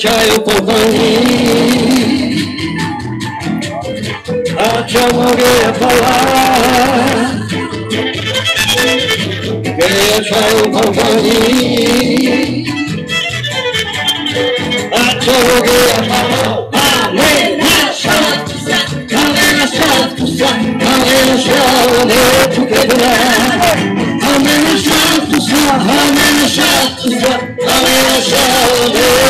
çay kokani Akşama göre falan Göre çay kokani Akşama göre falan Amena şarkısa Amena şarkısa Amena şarkısa Tüketine Amena şarkısa Amena şarkısa Amena şarkısa Tüketine seriamente te lasciare opera oxalá seriamente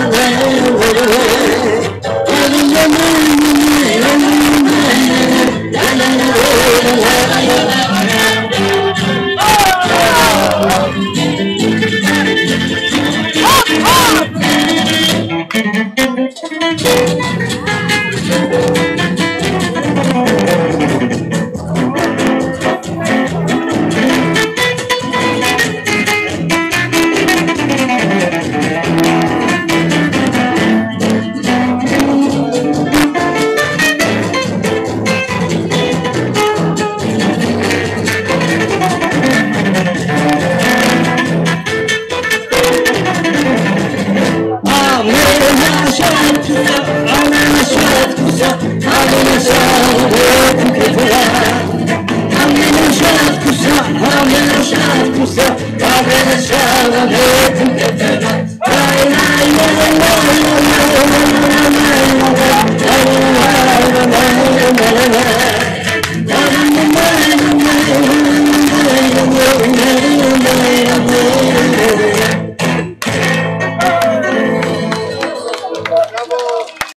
Come in and shout, I'm here to get to that. Right now, you're the one.